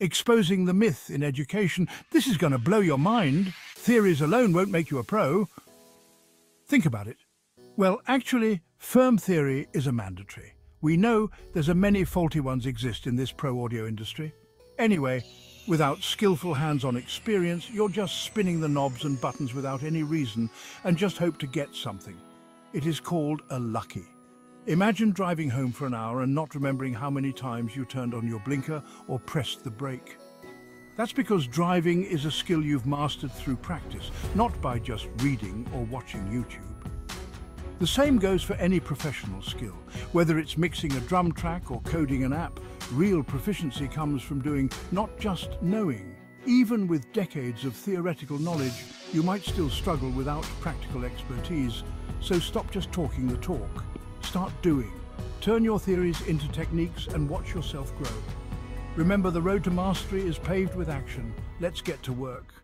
exposing the myth in education. This is going to blow your mind. Theories alone won't make you a pro. Think about it. Well, actually, firm theory is a mandatory. We know there's a many faulty ones exist in this pro audio industry. Anyway, without skillful hands-on experience, you're just spinning the knobs and buttons without any reason and just hope to get something. It is called a lucky. Imagine driving home for an hour and not remembering how many times you turned on your blinker or pressed the brake. That's because driving is a skill you've mastered through practice, not by just reading or watching YouTube. The same goes for any professional skill. Whether it's mixing a drum track or coding an app, real proficiency comes from doing not just knowing. Even with decades of theoretical knowledge, you might still struggle without practical expertise. So stop just talking the talk. Start doing. Turn your theories into techniques and watch yourself grow. Remember, the road to mastery is paved with action. Let's get to work.